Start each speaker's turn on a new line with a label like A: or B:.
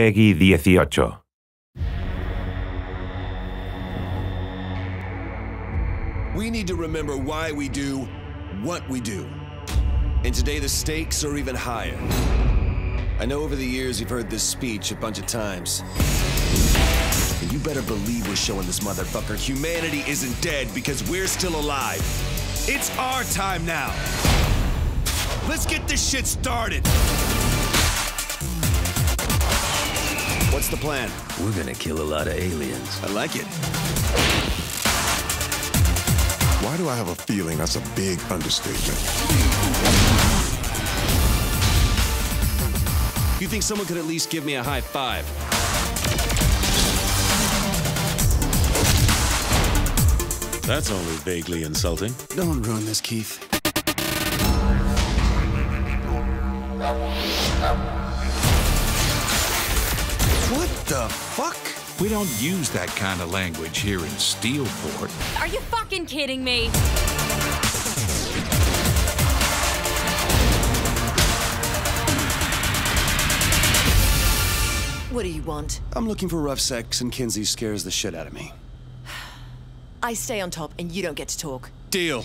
A: Peggy 18.
B: We need to remember why we do what we do. And today the stakes are even higher. I know over the years you've heard this speech a bunch of times. And you better believe we're showing this motherfucker humanity isn't dead because we're still alive. It's our time now. Let's get this shit started. What's the plan?
C: We're gonna kill a lot of aliens.
B: I like it.
D: Why do I have a feeling that's a big understatement?
B: You think someone could at least give me a high five?
E: That's only vaguely insulting.
B: Don't ruin this, Keith. What the fuck?
F: We don't use that kind of language here in Steelport.
G: Are you fucking kidding me?
H: What do you want?
B: I'm looking for rough sex, and Kinzie scares the shit out of me.
H: I stay on top and you don't get to talk.
B: Deal.